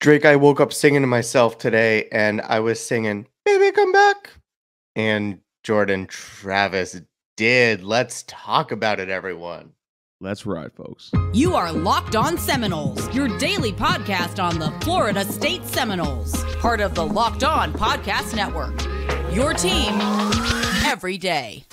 Drake, I woke up singing to myself today and I was singing, Baby, come back. And Jordan Travis did. Let's talk about it, everyone. Let's ride, folks. You are Locked On Seminoles, your daily podcast on the Florida State Seminoles, part of the Locked On Podcast Network. Your team every day.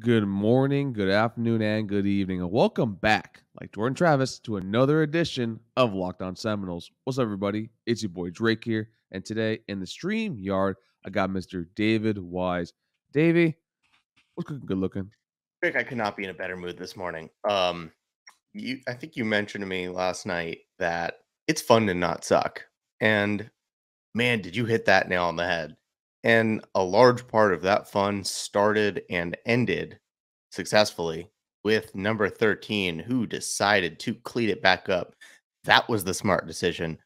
Good morning, good afternoon, and good evening, and welcome back, like Jordan Travis, to another edition of Locked On Seminoles. What's up, everybody? It's your boy Drake here, and today in the StreamYard, I got Mr. David Wise. Davey, what's good, good looking? Drake, I could not be in a better mood this morning. Um, you, I think you mentioned to me last night that it's fun to not suck, and man, did you hit that nail on the head? And a large part of that fun started and ended successfully with number 13, who decided to cleat it back up. That was the smart decision.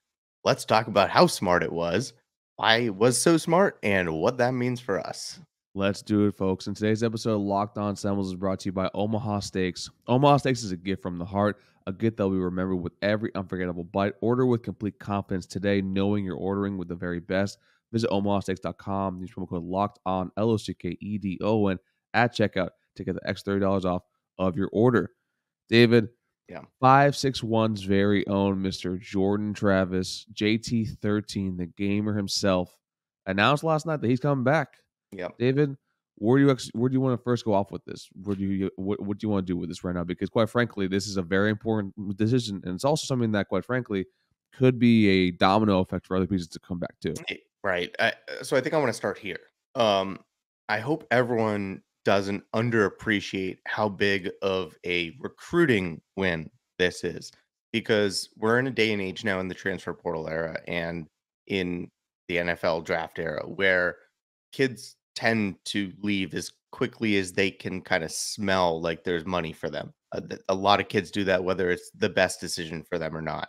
Let's talk about how smart it was, why it was so smart, and what that means for us. Let's do it, folks. In today's episode of Locked On Seminoles is brought to you by Omaha Steaks. Omaha Steaks is a gift from the heart, a gift that we remember with every unforgettable bite. Order with complete confidence today, knowing you're ordering with the very best. Visit omahasteaks.com. Use promo code locked on L O C K E D O N at checkout to get the extra thirty dollars off of your order. David, Yeah. five six one's very own Mister Jordan Travis, JT thirteen, the gamer himself, announced last night that he's coming back. Yep. David, where do you ex- where do you want to first go off with this? Where do you what, what do you want to do with this right now? Because quite frankly, this is a very important decision, and it's also something that quite frankly could be a domino effect for other pieces to come back too. Right. I, so I think I want to start here. Um, I hope everyone doesn't underappreciate how big of a recruiting win this is because we're in a day and age now in the transfer portal era and in the NFL draft era where kids tend to leave as quickly as they can kind of smell like there's money for them. A, a lot of kids do that, whether it's the best decision for them or not.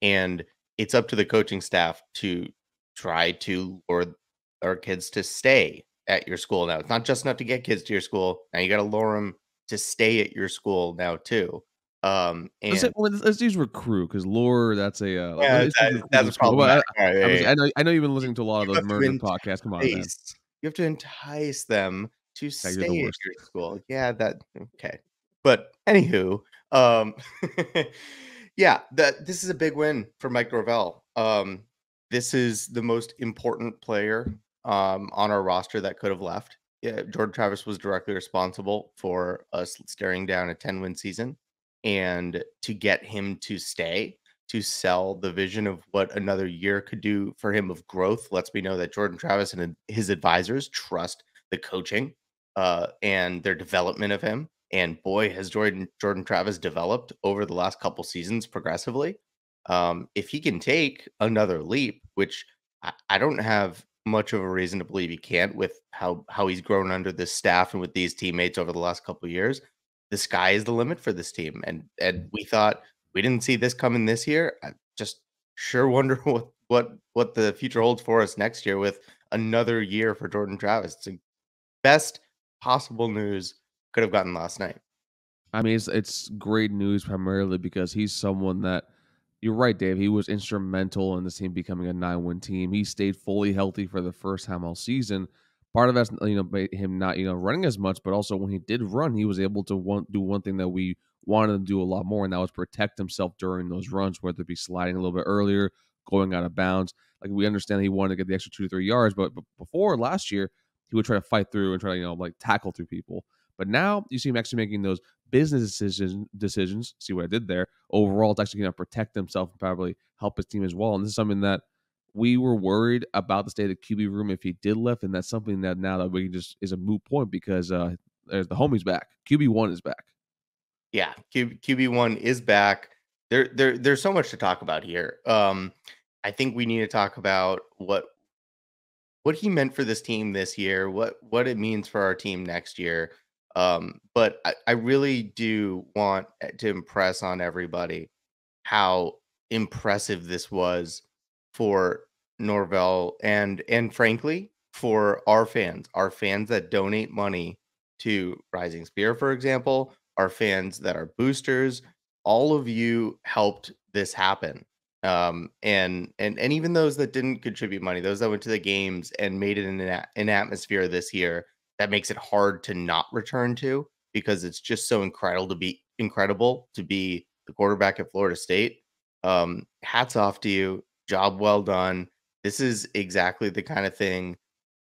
And it's up to the coaching staff to try to lure our kids to stay at your school now. It's not just enough to get kids to your school. Now you got to lure them to stay at your school now too. Um, and Let's, say- well, let's, let's use recruit because lure That's a uh, yeah, let's that- that's well. But problematic. All right, I, yeah, I, was- yeah. I know I know you've been listening to a lot of those murder podcasts. Come on, man. You have to entice them to the stay at your school. Yeah, that okay. But anywho, um, yeah, that this is a big win for Mike Norvell. Um, this is the most important player um on our roster that could have left. Yeah, Jordan Travis was directly responsible for us staring down a 10 win season. And to get him to stay, to sell the vision of what another year could do for him of growth, lets me know that Jordan Travis and his advisors trust the coaching uh, and their development of him. And boy, has Jordan Jordan Travis developed over the last couple seasons progressively. Um, if he can take another leap, which I, I don't have much of a reason to believe he can't with how how he's grown under this staff and with these teammates over the last couple years, the sky is the limit for this team. And and we thought we didn't see this coming this year. I just sure wonder what what what the future holds for us next year with another year for Jordan Travis. It's the best possible news could have gotten last night. I mean, it's it's great news primarily because he's someone that you're right, Dave. He was instrumental in this team becoming a nine-win team. He stayed fully healthy for the first time all season. Part of that's you know him not you know running as much, but also when he did run, he was able to one, do one thing that we wanted him to do a lot more, and that was protect himself during those runs, whether it be sliding a little bit earlier, going out of bounds. Like we understand he wanted to get the extra two to three yards, but, but before last year, he would try to fight through and try to you know like tackle through people. But now you see him actually making those business decisions. Decisions. See what I did there? Overall, it's actually going to protect himself and probably help his team as well. And this is something that we were worried about the state of QB room if he did left, and that's something that now that we can just is a moot point because uh, there's the homie's back. QB one is back. Yeah, Q, QB one is back. There, there, there's so much to talk about here. Um, I think we need to talk about what what he meant for this team this year, what what it means for our team next year. Um, but I, I really do want to impress on everybody how impressive this was for Norvell and and frankly for our fans, our fans that donate money to Rising Spear, for example, our fans that are boosters, all of you helped this happen. Um, and and and even those that didn't contribute money, those that went to the games and made it in an, an atmosphere this year that makes it hard to not return to because it's just so incredible to be incredible to be the quarterback at Florida State. Um, hats off to you. Job well done. This is exactly the kind of thing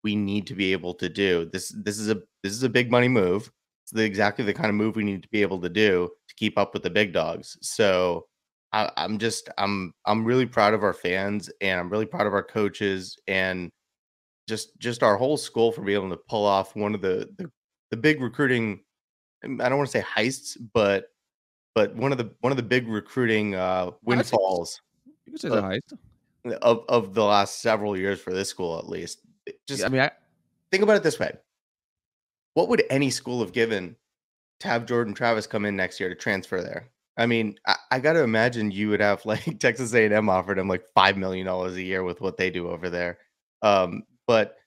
we need to be able to do. This this is a this is a big money move. It's the, exactly the kind of move we need to be able to do to keep up with the big dogs. So I, I'm just I'm I'm really proud of our fans and I'm really proud of our coaches and just just our whole school for being able to pull off one of the the, the big recruiting um, I don't want to say heists, but but one of the one of the big recruiting uh windfalls. You could say the heist of of the last several years for this school, at least. Just, yeah, I mean, I, think about it this way: What would any school have given to have Jordan Travis come in next year to transfer there? I mean, I, I got to imagine you would have like Texas A&M offered him like five million dollars a year with what they do over there. Um, but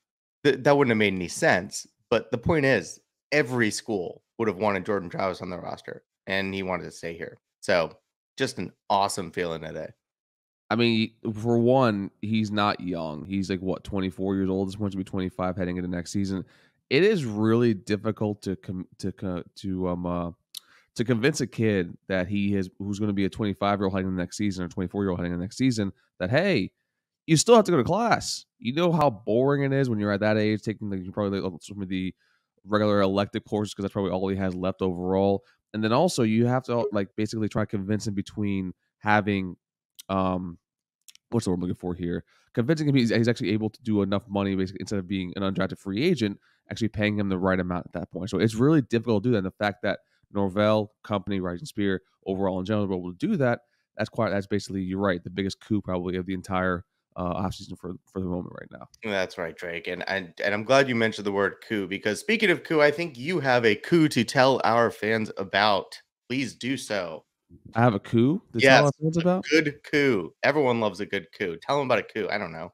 th- that wouldn't have made any sense. But the point is, every school would have wanted Jordan Travis on their roster, and he wanted to stay here. So, just an awesome feeling today. I mean, for one, he's not young. He's like what, 24 years old. This one's to be 25 heading into next season. It is really difficult to com- to to um uh, to convince a kid that he is who's going to be a 25 year old heading the next season or 24 year old heading the next season that hey, you still have to go to class. You know how boring it is when you're at that age taking the probably like some of the regular elective courses because that's probably all he has left overall. And then also you have to like basically try to convince him between having um what's the word I'm looking for here? Convincing him he's, he's actually able to do enough money basically instead of being an undrafted free agent, actually paying him the right amount at that point. So it's really difficult to do that. And the fact that Norvell, company, Rising Spear, overall in general, able to do that, that's quite that's basically you're right, the biggest coup probably of the entire uh, offseason for for the moment right now. That's right, Drake, and and and I'm glad you mentioned the word coup because speaking of coup, I think you have a coup to tell our fans about. Please do so. I have a coup. To yes, about good coup. Everyone loves a good coup. Tell them about a coup. I don't know.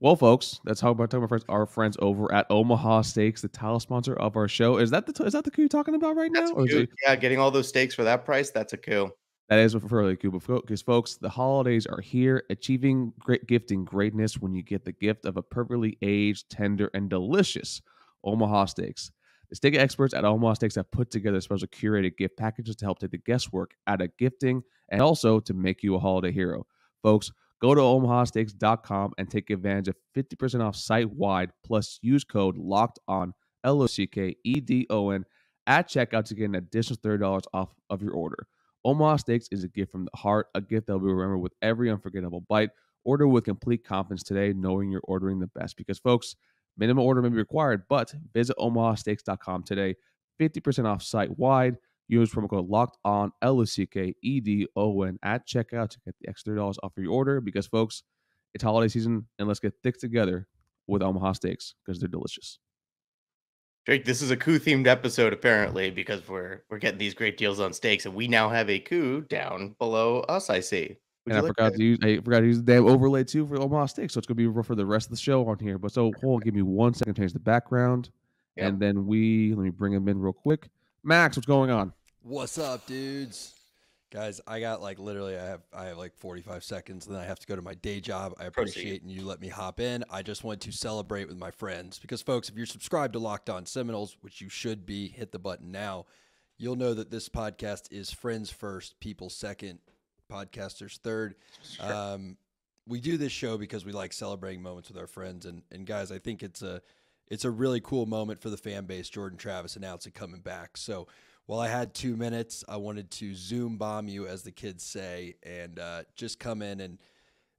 Well, folks, that's how about talking about our friends over at Omaha Steaks, the title sponsor of our show. Is that the is that the coup you're talking about right now? It... Yeah, getting all those steaks for that price, that's a coup. That is really coup, because folks, the holidays are here. Achieving great gifting greatness when you get the gift of a perfectly aged, tender, and delicious Omaha Steaks. The steak experts at Omaha Steaks have put together special curated gift packages to help take the guesswork out of gifting and also to make you a holiday hero. Folks, go to omahasteaks.com and take advantage of 50% off site wide plus use code locked on L O C K E D O N at checkout to get an additional $30 off of your order. Omaha Steaks is a gift from the heart, a gift that will be remembered with every unforgettable bite. Order with complete confidence today, knowing you're ordering the best. Because, folks, Minimum order may be required, but visit omahasteaks.com today. 50% off site wide. Use promo code locked on L O C K E D O N at checkout to get the extra dollars off of your order because, folks, it's holiday season and let's get thick together with Omaha Steaks because they're delicious. Drake, this is a coup themed episode apparently because we're we're getting these great deals on steaks and we now have a coup down below us. I see. Would and I forgot to use I forgot to use the damn overlay too for Omaha Steak, so it's gonna be for the rest of the show on here. But so hold, give me one second, change the background, yep. and then we let me bring him in real quick. Max, what's going on? What's up, dudes? Guys, I got like literally I have I have like 45 seconds and then I have to go to my day job. I appreciate and you let me hop in. I just want to celebrate with my friends because folks, if you're subscribed to Locked On Seminoles, which you should be, hit the button now. You'll know that this podcast is friends first, people second, podcasters third. Sure. Um, we do this show because we like celebrating moments with our friends and and guys. I think it's a it's a really cool moment for the fan base. Jordan Travis announcing coming back. So while I had two minutes, I wanted to zoom bomb you, as the kids say, and uh, just come in and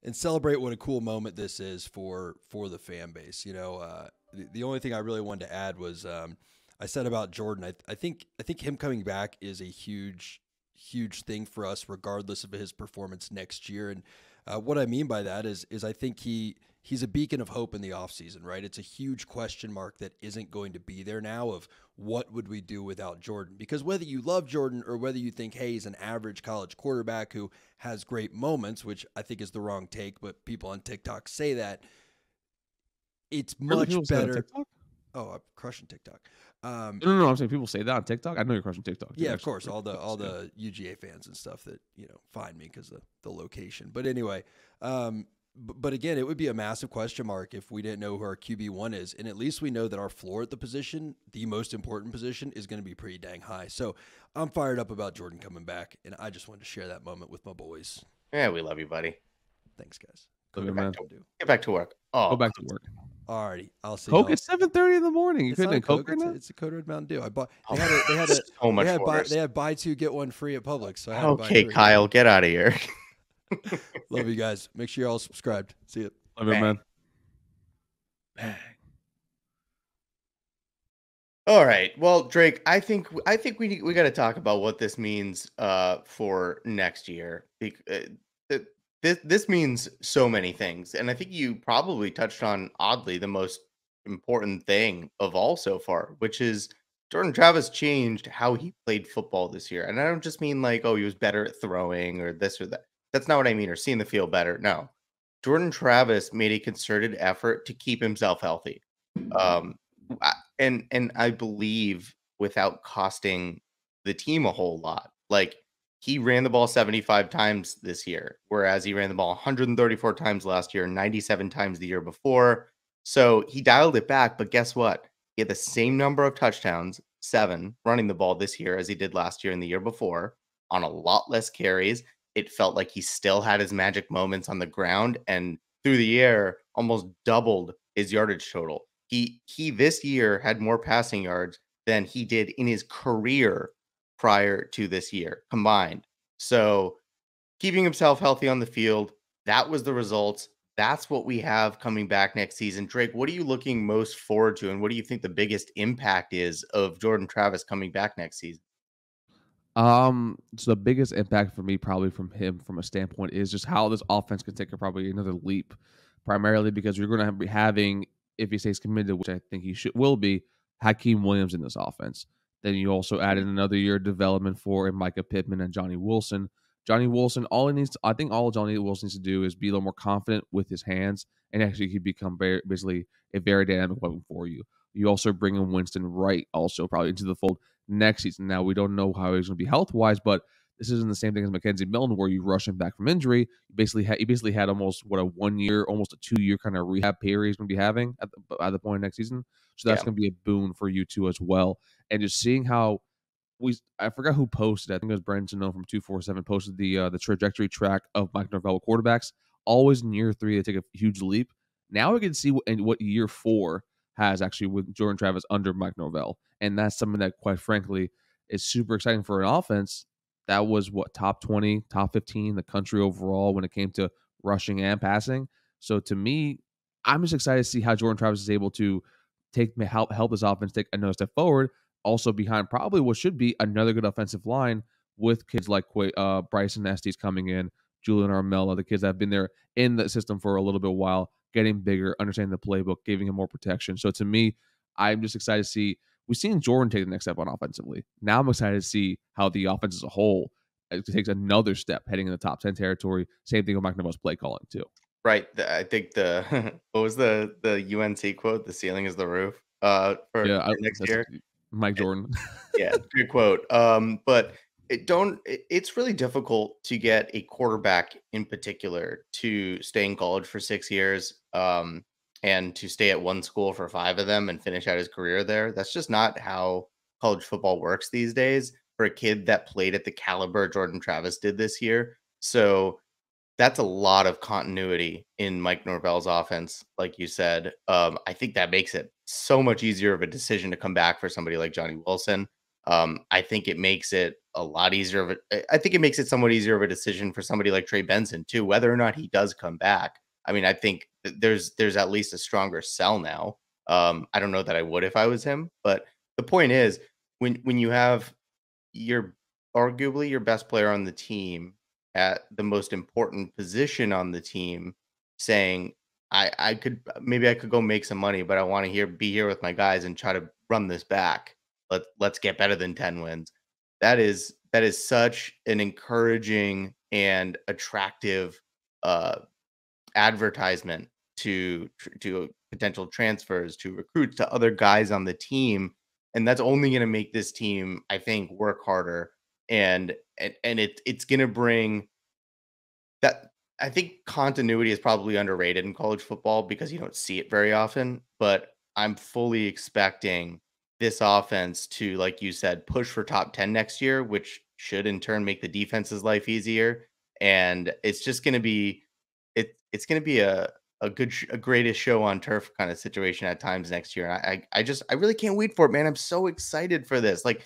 and celebrate what a cool moment this is for for the fan base. You know, uh, the, the only thing I really wanted to add was um, I said about Jordan. I, I think I think him coming back is a huge huge thing for us, regardless of his performance next year. And Uh, what I mean by that is is I think he he's a beacon of hope in the offseason, right? It's a huge question mark that isn't going to be there now of what would we do without Jordan? Because whether you love Jordan or whether you think, hey, he's an average college quarterback who has great moments, which I think is the wrong take, but people on TikTok say that, it's much better. Oh, I'm crushing TikTok. Um, no, no, no, I'm saying people say that on TikTok. I know you're crushing TikTok. Yeah, of course. All the all the UGA fans and stuff that you know find me because of the location. But anyway, um, but again, it would be a massive question mark if we didn't know who our QB one is, and at least we know that our floor at the position, the most important position, is going to be pretty dang high. So I'm fired up about Jordan coming back, and I just wanted to share that moment with my boys. Yeah, we love you, buddy. Thanks, guys. Go get, back to, get back to work. Oh, go back to work. Alrighty, I'll see. You coke at seven thirty in the morning. You couldn't Coke, Coke it's, a, it's a Code Red Mountain Dew. I bought. They had a. They had a. so much they had, buy, they had buy two get one free at Publix. So okay, Kyle, get out of here. Love you guys. Make sure you're all subscribed. See you. Love you, man. Bang. All right. Well, Drake, I think I think we we got to talk about what this means uh, for next year. Uh, this this means so many things, and I think you probably touched on oddly the most important thing of all so far, which is Jordan Travis changed how he played football this year. And I don't just mean like, oh, he was better at throwing or this or that. That's not what I mean, or seeing the field better. No. Jordan Travis made a concerted effort to keep himself healthy. Um, and and I believe without costing the team a whole lot. Like he ran the ball 75 times this year, whereas he ran the ball 134 times last year, 97 times the year before. So he dialed it back, but guess what? He had the same number of touchdowns, seven, running the ball this year as he did last year and the year before, on a lot less carries. It felt like he still had his magic moments on the ground and through the air, almost doubled his yardage total. He he this year had more passing yards than he did in his career prior to this year combined. So keeping himself healthy on the field, that was the results. That's what we have coming back next season. Drake, what are you looking most forward to? And what do you think the biggest impact is of Jordan Travis coming back next season? Um, so the biggest impact for me, probably from him, from a standpoint, is just how this offense can take a, probably another leap. Primarily because you're going to be having, if he stays committed, which I think he should will be, Hykeem Williams in this offense. Then you also add in another year of development for Mycah Pittman and Johnny Wilson. Johnny Wilson, all he needs, to, I think, all Johnny Wilson needs to do is be a little more confident with his hands, and actually he become very, basically a very dynamic weapon for you. You also bring in Winston Wright, also probably into the fold next season. Now we don't know how he's going to be health wise, but this isn't the same thing as McKenzie Milton, where you rush him back from injury. You basically had he basically had almost what a one year, almost a two year kind of rehab period he's going to be having at the, at the point next season. So that's yeah. going to be a boon for you too as well. And just seeing how we I forgot who posted. I think it was Brenton from two four seven posted the uh, the trajectory track of Mike Norvell quarterbacks. Always in year three, they take a huge leap. Now we can see what, what year four has actually with Jordan Travis under Mike Norvell, and that's something that, quite frankly, is super exciting for an offense that was what top 20 top 15 the country overall when it came to rushing and passing. So to me i'm just excited to see how jordan travis is able to take help help his offense take another step forward. Also behind probably what should be another good offensive line with kids like uh, Bryson Estes coming in, Julian Armella, the kids that have been there in the system for a little bit while, getting bigger, understanding the playbook, giving him more protection. So to me, I'm just excited to see we've seen Jordan take the next step on offensively. Now I'm excited to see how the offense as a whole uh, takes another step heading in the top 10 territory. Same thing with Mike play calling too. Right. I think the what was the the UNC quote? The ceiling is the roof. Uh, for, yeah, for next year. Mike Jordan. yeah, good quote. Um, but it don't. It's really difficult to get a quarterback in particular to stay in college for six years. Um, and to stay at one school for five of them and finish out his career there. That's just not how college football works these days for a kid that played at the caliber Jordan Travis did this year. So that's a lot of continuity in Mike Norvell's offense, like you said. Um, I think that makes it so much easier of a decision to come back for somebody like Johnny Wilson. Um, I think it makes it a lot easier of it. I think it makes it somewhat easier of a decision for somebody like Trey Benson too, whether or not he does come back. I mean, I think there's there's at least a stronger sell now. Um, I don't know that I would if I was him, but the point is when when you have your arguably your best player on the team at the most important position on the team saying, I, I could maybe I could go make some money, but I want to here be here with my guys and try to run this back. Let let's get better than 10 wins. That is that is such an encouraging and attractive uh advertisement to to potential transfers to recruits to other guys on the team and that's only going to make this team i think work harder and and, and it it's going to bring that i think continuity is probably underrated in college football because you don't see it very often but i'm fully expecting this offense to like you said push for top 10 next year which should in turn make the defense's life easier and it's just going to be it it's going to be a a good, a greatest show on turf kind of situation at times next year. I, I, I just, I really can't wait for it, man. I'm so excited for this. Like,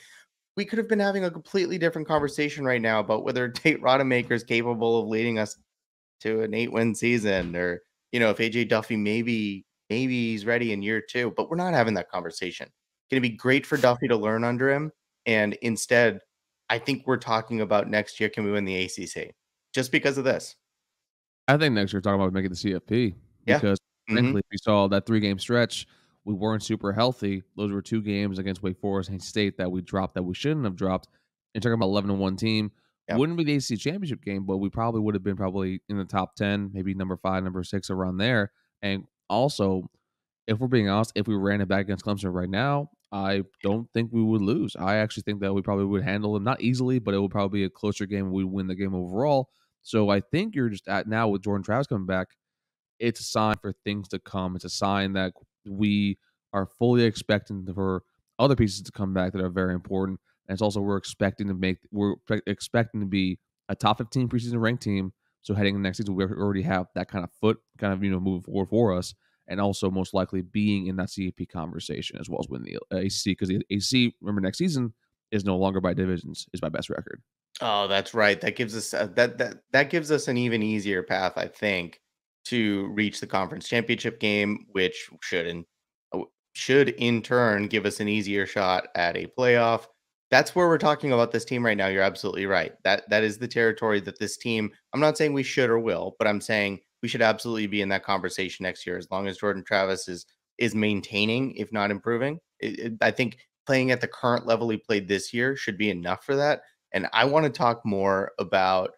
we could have been having a completely different conversation right now about whether Tate Rodemaker is capable of leading us to an eight-win season, or you know, if AJ Duffy maybe, maybe he's ready in year two. But we're not having that conversation. Going to be great for Duffy to learn under him, and instead, I think we're talking about next year. Can we win the ACC? Just because of this. I think next year we're talking about making the CFP Yeah. because Mhm. frankly, we saw that three game stretch. We weren't super healthy. Those were two games against Wake Forest and State that we dropped that we shouldn't have dropped. And talking about eleven and one team, Yep. wouldn't be the ACC championship game, but we probably would have been probably in the top ten, maybe number five, number six, around there. And also, if we're being honest, if we ran it back against Clemson right now, I don't think we would lose. I actually think that we probably would handle them not easily, but it would probably be a closer game. We'd win the game overall. So I think you're just at now with Jordan Travis coming back. It's a sign for things to come. It's a sign that we are fully expecting for other pieces to come back that are very important. And it's also we're expecting to make we're expecting to be a top 15 preseason ranked team. So heading into next season, we already have that kind of foot, kind of you know moving forward for us, and also most likely being in that CFP conversation as well as win the ACC because the ACC remember next season is no longer by divisions, is by best record. Oh, that's right. That gives us uh, that that that gives us an even easier path, I think, to reach the conference championship game, which should in uh, should in turn give us an easier shot at a playoff. That's where we're talking about this team right now. You're absolutely right. That that is the territory that this team. I'm not saying we should or will, but I'm saying we should absolutely be in that conversation next year as long as Jordan Travis is is maintaining, if not improving. It, it- I think playing at the current level he played this year should be enough for that. And I want to talk more about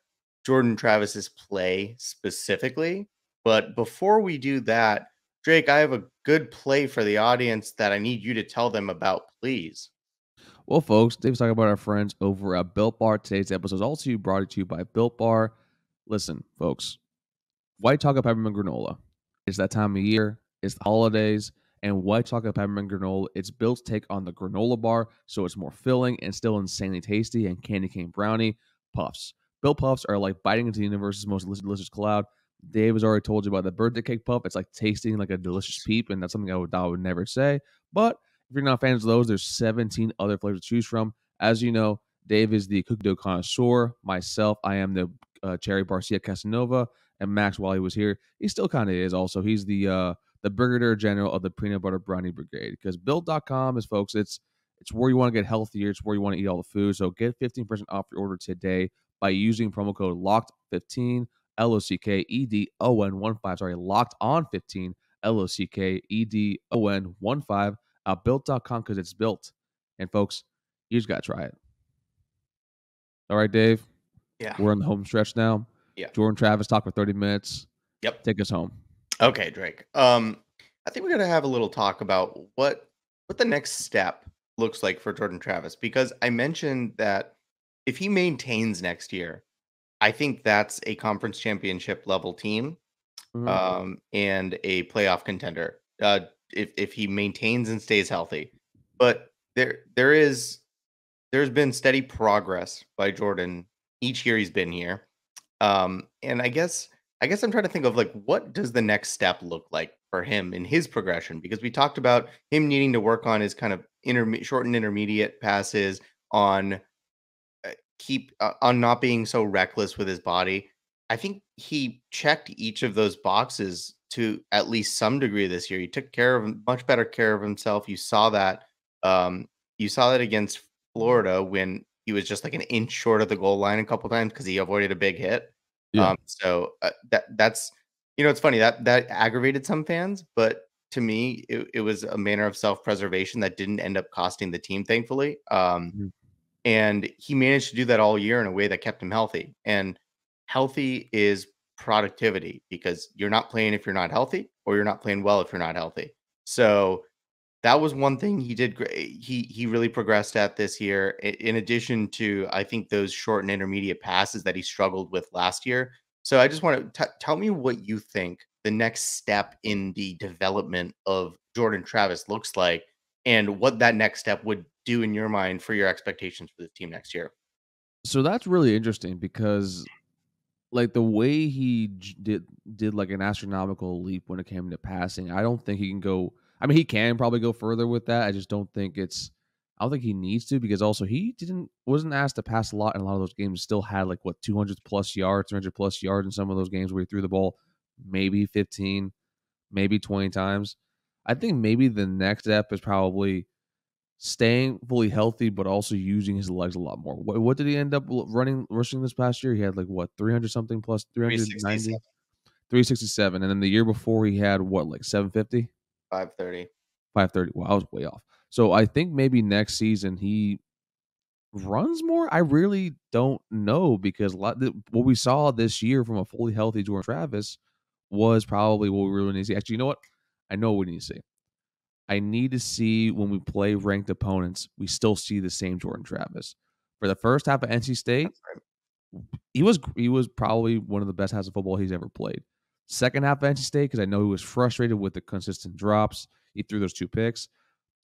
Jordan Travis's play specifically. But before we do that, Drake, I have a good play for the audience that I need you to tell them about, please. Well, folks, Dave's talking about our friends over at Built Bar. Today's episode is also brought to you by Built Bar. Listen, folks, white chocolate peppermint granola. It's that time of year. It's the holidays, and white chocolate peppermint granola. It's built take on the granola bar, so it's more filling and still insanely tasty. And candy cane brownie puffs. Built puffs are like biting into the universe's most delicious, delicious cloud. Dave has already told you about the birthday cake puff. It's like tasting like a delicious peep, and that's something I would, I would never say. But if you're not fans of those, there's 17 other flavors to choose from. As you know, Dave is the cookie dough connoisseur. Myself, I am the uh, cherry barcia casanova, and Max, while he was here, he still kind of is. Also, he's the uh, the brigadier general of the peanut butter brownie brigade. Because built.com is, folks, it's it's where you want to get healthier. It's where you want to eat all the food. So get 15% off your order today by using promo code LOCKED15, L O C K E D O N 1 5. Sorry, locked on 15, L O C K E D O N 1 5 at built.com because it's built. And folks, you just got to try it. All right, Dave, Yeah. we're on the home stretch now. Yeah. Jordan Travis talk for 30 minutes. Yep. Take us home. Okay, Drake. Um, I think we're gonna have a little talk about what what the next step looks like for Jordan Travis because I mentioned that if he maintains next year, I think that's a conference championship level team Mhm. um, and a playoff contender. Uh, if if he maintains and stays healthy, but there there is there's been steady progress by Jordan each year he's been here, um, and I guess I guess I'm trying to think of like what does the next step look like for him in his progression because we talked about him needing to work on his kind of interme- short and intermediate passes on uh, keep uh, on not being so reckless with his body. I think he checked each of those boxes to at least some degree this year. He took care of much better care of himself. You saw that. Um, you saw that against Florida when he was just like an inch short of the goal line a couple times because he avoided a big hit. Yeah. Um, so uh, that that's you know it's funny that that aggravated some fans, but to me it, it was a manner of self preservation that didn't end up costing the team, thankfully. Um, Mhm. and he managed to do that all year in a way that kept him healthy. And healthy is productivity because you're not playing if you're not healthy, or you're not playing well if you're not healthy. So that was one thing he did great. He he really progressed at this year. In addition to, I think those short and intermediate passes that he struggled with last year. So I just want to tell me what you think the next step in the development of Jordan Travis looks like, and what that next step would do in your mind for your expectations for the team next year. so that's really interesting because like the way he did did like an astronomical leap when it came to passing i don't think he can go i mean he can probably go further with that i just don't think it's i don't think he needs to because also he didn't wasn't asked to pass a lot in a lot of those games still had like what 200 plus yards 300 plus yards in some of those games where he threw the ball maybe 15 maybe 20 times i think maybe the next step is probably staying fully healthy, but also using his legs a lot more. What, what did he end up running, rushing this past year? He had like what, 300 something plus 390, 367, 367. And then the year before, he had what, like 750, 530. 530. Wow, I was way off. So I think maybe next season he runs more. I really don't know because a lot, what we saw this year from a fully healthy Jordan Travis was probably what we really need to see. Actually, you know what? I know what we need to see. I need to see when we play ranked opponents, we still see the same Jordan Travis. For the first half of NC State, he was he was probably one of the best halves of football he's ever played. Second half of NC State, because I know he was frustrated with the consistent drops. He threw those two picks.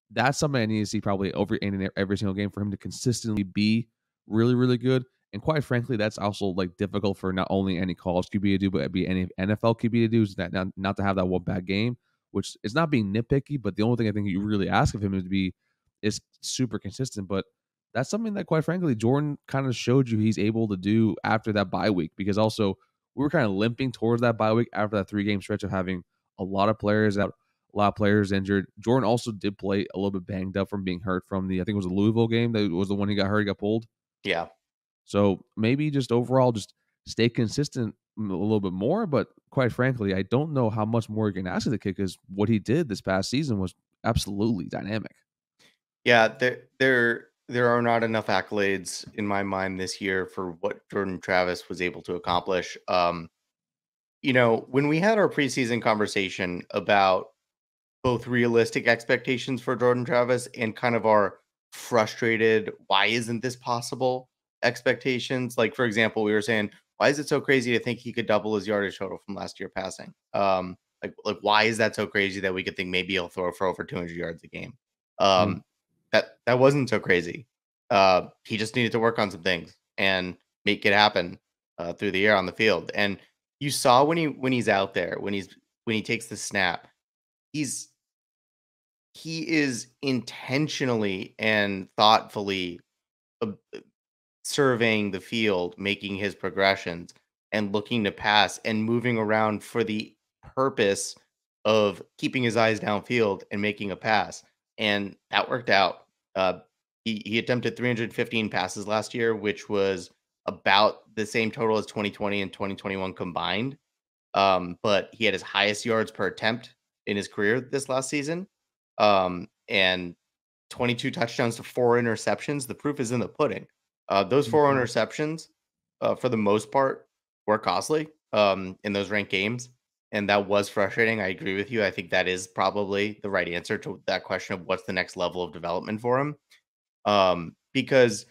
That's something I need to see probably over in every single game for him to consistently be really, really good. And quite frankly, that's also like difficult for not only any college QB to do, but it'd be any NFL QB to do is that not, not to have that one bad game, which is not being nitpicky, but the only thing I think you really ask of him is to be is super consistent. But that's something that quite frankly, Jordan kind of showed you he's able to do after that bye week because also we were kind of limping towards that bye week after that three game stretch of having a lot of players out, a lot of players injured. Jordan also did play a little bit banged up from being hurt from the I think it was the Louisville game that was the one he got hurt, he got pulled. Yeah. So maybe just overall just stay consistent a little bit more. But quite frankly, I don't know how much more you can ask of the kid because what he did this past season was absolutely dynamic. Yeah, there there there are not enough accolades in my mind this year for what Jordan Travis was able to accomplish. Um, you know, when we had our preseason conversation about both realistic expectations for Jordan Travis and kind of our frustrated, why isn't this possible expectations? Like, for example, we were saying, why is it so crazy to think he could double his yardage total from last year passing? Um, like, like why is that so crazy that we could think maybe he'll throw for over 200 yards a game? Um, that that wasn't so crazy. Uh, he just needed to work on some things and make it happen uh, through the air on the field. And you saw when he when he's out there when he's when he takes the snap, he's he is intentionally and thoughtfully uh, surveying the field, making his progressions and looking to pass and moving around for the purpose of keeping his eyes downfield and making a pass. And that worked out. Uh, he, he attempted 315 passes last year, which was about the same total as 2020 and 2021 combined. Um, but he had his highest yards per attempt in his career this last season. Um, and 22 touchdowns to four interceptions. The proof is in the pudding. Uh, those 4 Mhm. interceptions, uh, for the most part, were costly um, in those ranked games. And that was frustrating. I agree with you. I think that is probably the right answer to that question of what's the next level of development for him. Um, because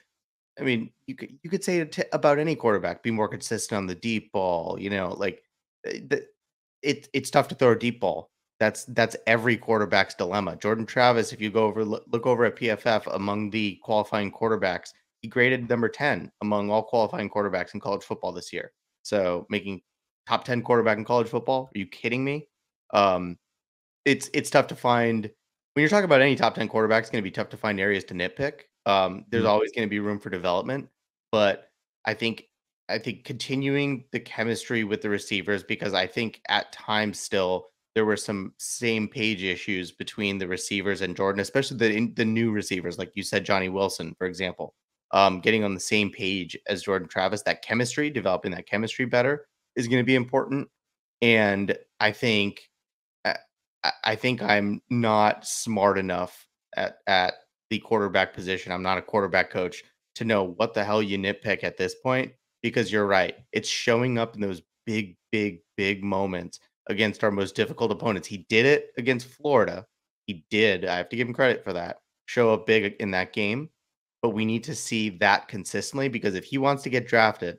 I mean, you could you could say t- about any quarterback, be more consistent on the deep ball. You know, like eh, it it's tough to throw a deep ball. That's that's every quarterback's dilemma. Jordan Travis, if you go over look, look over at PFF among the qualifying quarterbacks, he graded number ten among all qualifying quarterbacks in college football this year. So making top ten quarterback in college football. Are you kidding me? Um, it's it's tough to find when you're talking about any top 10 quarterback, it's going to be tough to find areas to nitpick. Um, there's Mhm. always going to be room for development, but I think I think continuing the chemistry with the receivers because I think at times still there were some same page issues between the receivers and Jordan, especially the in- the new receivers, like you said, Johnny Wilson, for example. um, getting on the same page as Jordan Travis. That chemistry, developing that chemistry better, is going to be important. And I think, uh, I, I think I'm not smart enough at at the quarterback position. I'm not a quarterback coach to know what the hell you nitpick at this point. Because you're right, it's showing up in those big, big, big moments against our most difficult opponents. He did it against Florida. He did. I have to give him credit for that. Show up big in that game but we need to see that consistently because if he wants to get drafted,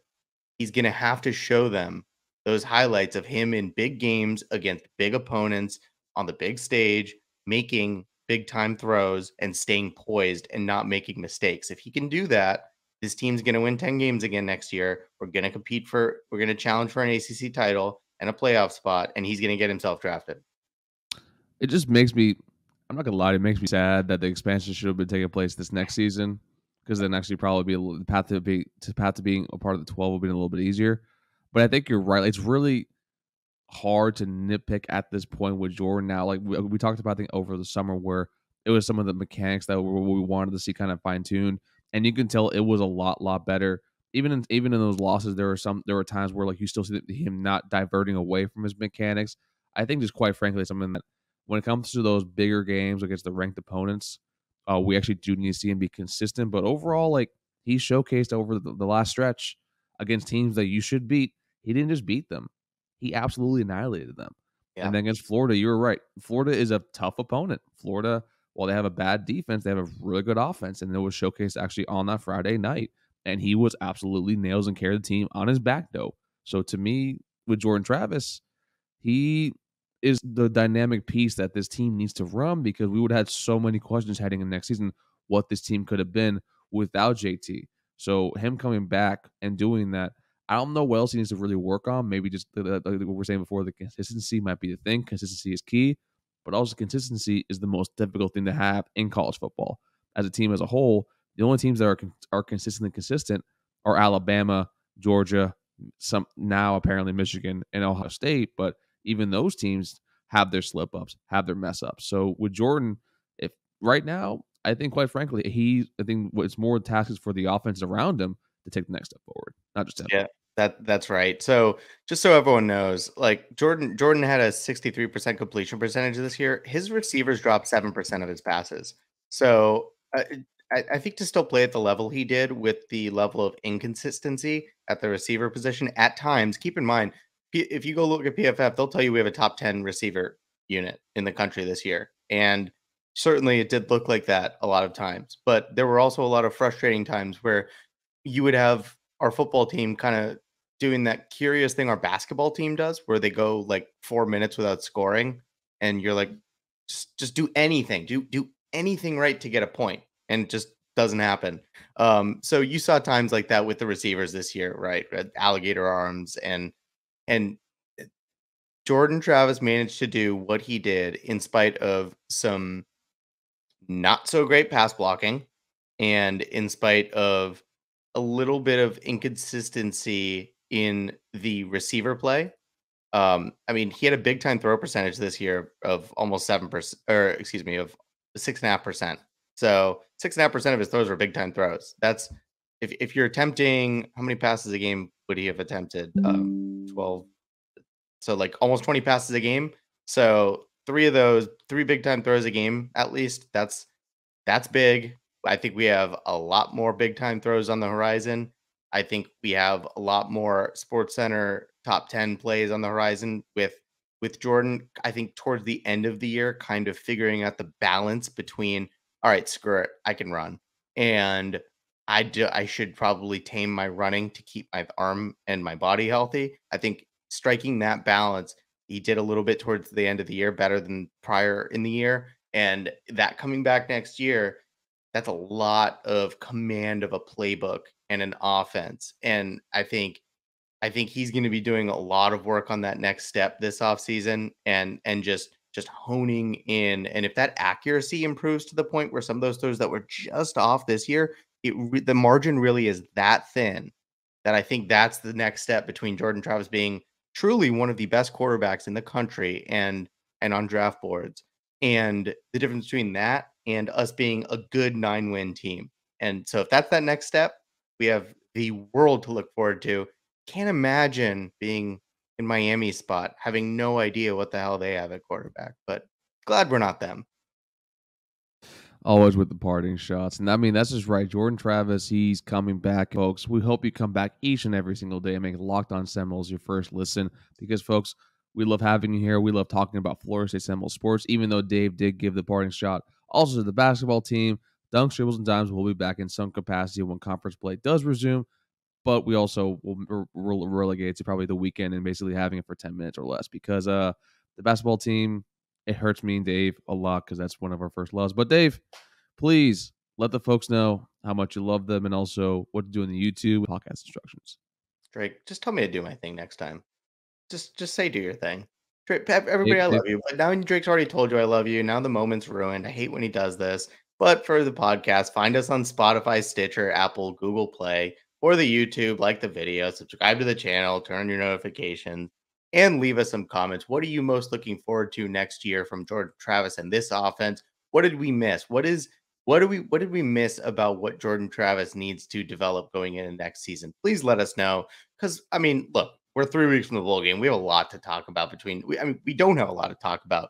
he's going to have to show them those highlights of him in big games against big opponents on the big stage, making big time throws and staying poised and not making mistakes. If he can do that, this team's going to win 10 games again next year. We're going to compete for, we're going to challenge for an ACC title and a playoff spot, and he's going to get himself drafted. It just makes me, I'm not going to lie, it makes me sad that the expansion should have been taking place this next season because then actually probably be a little, the path to be to path to being a part of the 12 will be a little bit easier. But I think you're right. It's really hard to nitpick at this point with Jordan now. Like we, we talked about, I think over the summer where it was some of the mechanics that we, we wanted to see kind of fine tuned, and you can tell it was a lot, lot better. Even in even in those losses, there were some there were times where like you still see him not diverting away from his mechanics. I think just quite frankly something that when it comes to those bigger games against the ranked opponents, uh, we actually do need to see him be consistent. But overall, like he showcased over the, the last stretch against teams that you should beat. He didn't just beat them; he absolutely annihilated them. Yeah. And then against Florida, you were right. Florida is a tough opponent. Florida, while they have a bad defense, they have a really good offense, and it was showcased actually on that Friday night. And he was absolutely nails and carried the team on his back, though. So to me, with Jordan Travis, he is the dynamic piece that this team needs to run because we would have had so many questions heading in next season what this team could have been without JT. So him coming back and doing that, I don't know what else he needs to really work on. Maybe just like what we're saying before, the consistency might be the thing. Consistency is key, but also consistency is the most difficult thing to have in college football. As a team as a whole, the only teams that are are consistently consistent are Alabama, Georgia, some now apparently Michigan and Ohio State, but even those teams have their slip ups, have their mess ups. So with Jordan, if right now, I think quite frankly, he I think what's more tasks for the offense around him to take the next step forward, not just him. Yeah. That that's right. So just so everyone knows, like Jordan Jordan had a 63% completion percentage this year. His receivers dropped 7% of his passes. So uh, I think to still play at the level he did with the level of inconsistency at the receiver position at times, keep in mind if you go look at PFF, they'll tell you we have a top 10 receiver unit in the country this year. And certainly it did look like that a lot of times. But there were also a lot of frustrating times where you would have our football team kind of doing that curious thing our basketball team does where they go like 4 minutes without scoring and you're like just just do anything. Do do anything right to get a point and just doesn't happen. Um so you saw times like that with the receivers this year, right? Alligator arms and and eh, Jordan Travis managed to do what he did in spite of some not so great pass blocking and in spite of a little bit of inconsistency in the receiver play. Um, I mean, he had a big time throw percentage this year of almost seven percent, or excuse me, of six and a half percent. So six and a half percent of his throws were big time throws. That's if if you're attempting how many passes a game would he have attempted? Um, 12. So like almost 20 passes a game. So three of those, three big time throws a game at least. That's that's big. I think we have a lot more big time throws on the horizon. I think we have a lot more Sports Center top 10 plays on the horizon with with Jordan. I think towards the end of the year, kind of figuring out the balance between all right, screw it, I can run. And I do, I should probably tame my running to keep my arm and my body healthy. I think striking that balance, he did a little bit towards the end of the year better than prior in the year. And that coming back next year, that's a lot of command of a playbook and an offense. And I think I think he's going to be doing a lot of work on that next step this offseason and and just just honing in. And if that accuracy improves to the point where some of those throws that were just off this year, it re- the margin really is that thin that I think that's the next step between Jordan Travis being truly one of the best quarterbacks in the country and and on draft boards and the difference between that and us being a good nine win team And so if that's that next step, we have the world to look forward to. Can't imagine being in Miami spot, having no idea what the hell they have at quarterback, but glad we're not them. Always with the parting shots. And I mean, that's just right. Jordan Travis, he's coming back, folks. We hope you come back each and every single day and make Locked On Seminoles your first listen because, folks, we love having you here. We love talking about Florida State Seminole sports, even though Dave did give the parting shot. Also, to the basketball team, Dunk Dribbles and Dimes will be back in some capacity when conference play does resume. But we also will relegate to probably the weekend and basically having it for 10 minutes or less because uh the basketball team, it hurts me and Dave a lot because that's one of our first loves. But Dave, please let the folks know how much you love them and also what to do in the YouTube podcast instructions. Drake, just tell me to do my thing next time. Just just say do your thing. Drake, everybody, I love you. But now Drake's already told you I love you. Now the moment's ruined. I hate when he does this. But for the podcast, find us on Spotify, Stitcher, Apple, Google Play, or the YouTube. Like the video, subscribe to the channel, turn on your notifications and leave us some comments. What are you most looking forward to next year from Jordan Travis and this offense? What did we miss? What is what do we what did we miss about what Jordan Travis needs to develop going into next season? Please let us know. Because I mean, look, we're three weeks from the bowl game. We have a lot to talk about between. We, I mean, we don't have a lot to talk about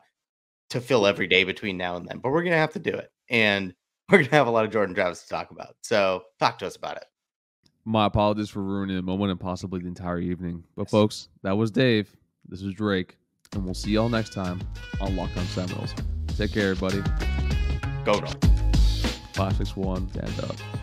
to fill every day between now and then, but we're gonna have to do it, and we're gonna have a lot of Jordan Travis to talk about. So talk to us about it. My apologies for ruining the moment and possibly the entire evening. But yes. folks, that was Dave. This is Drake, and we'll see y'all next time on Locked On Seminoles. Take care, everybody. Go, six, one, stand up.